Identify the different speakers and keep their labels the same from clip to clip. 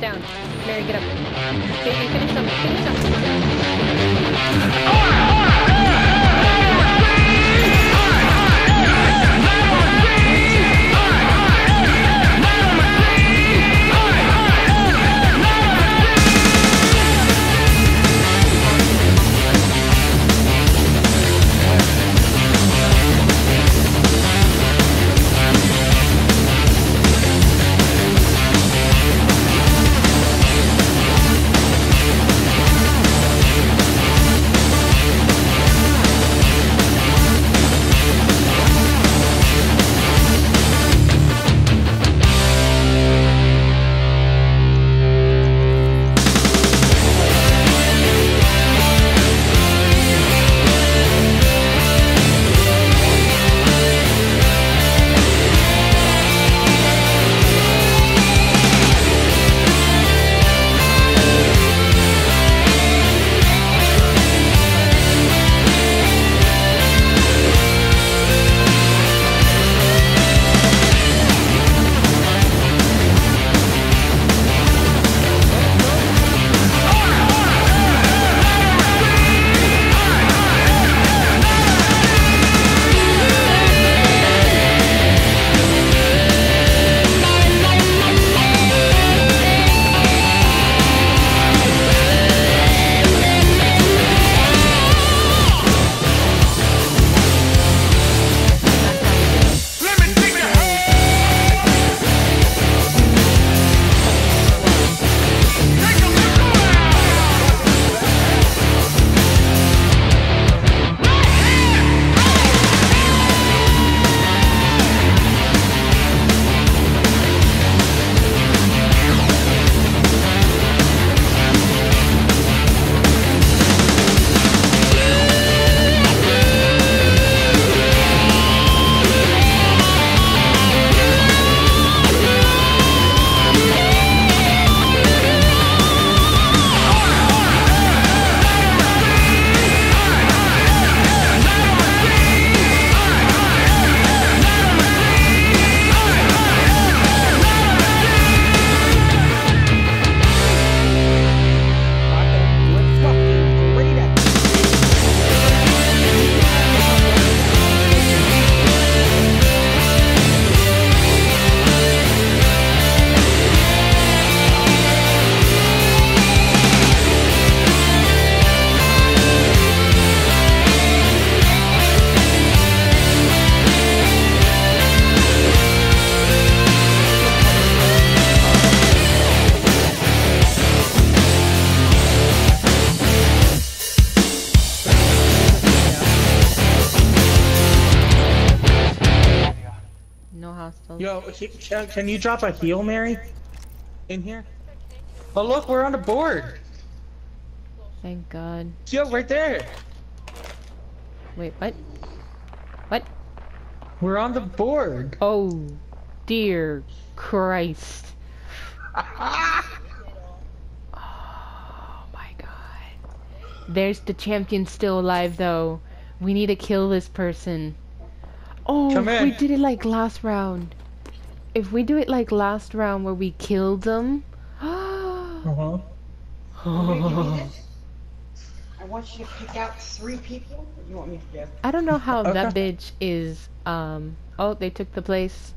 Speaker 1: Down. Mary, get up. Finish finish them. Finish
Speaker 2: can can you drop a heal, Mary? In here? Oh look, we're on the board.
Speaker 1: Thank God.
Speaker 2: Yo, right there.
Speaker 1: Wait, what? What?
Speaker 2: We're on the board.
Speaker 1: Oh, dear Christ. Oh my God. There's the champion still alive though. We need to kill this person. Oh, we did it like last round. If we do it like last round where we killed them.
Speaker 2: Uh-huh.
Speaker 3: I want you to pick out three people. What do you want me to do?
Speaker 1: I don't know how that bitch is. Um. Oh, they took the place.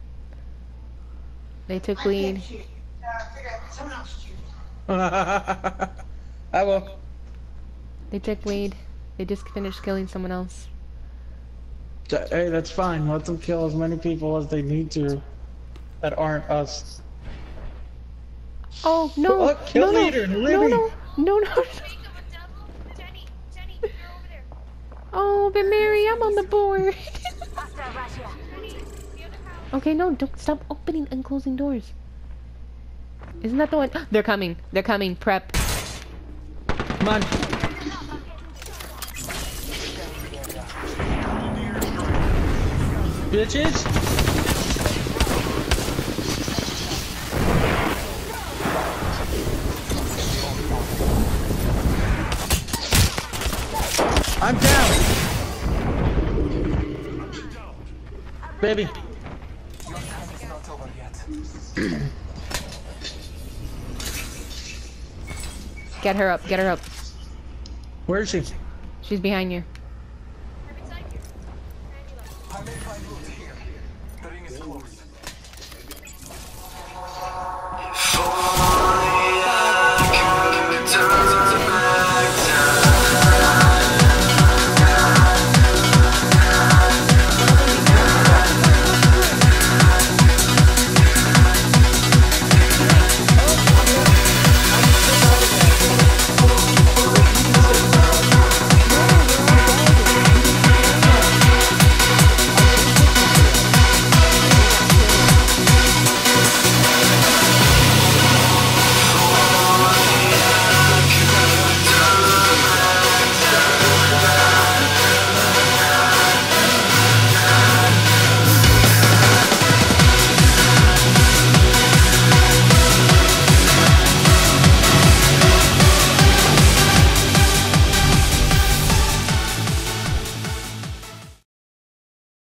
Speaker 1: They took
Speaker 3: I
Speaker 1: lead.
Speaker 3: Uh, figure out someone else shoot.
Speaker 2: I will.
Speaker 1: They took lead. They just finished killing someone else.
Speaker 2: Hey, that's fine. Let them kill as many people as they need to that aren't us.
Speaker 1: Oh no!
Speaker 2: Kill
Speaker 1: no,
Speaker 2: leader,
Speaker 1: no, no, no, no, no!
Speaker 4: Jenny, Jenny, you're over there.
Speaker 1: Oh, but Mary, I'm on the board. okay, no, don't stop opening and closing doors. Isn't that the one? They're coming. They're coming. Prep.
Speaker 2: Come on. Bitches. baby.
Speaker 1: get her up, get her up.
Speaker 2: Where is she?
Speaker 1: She's behind you.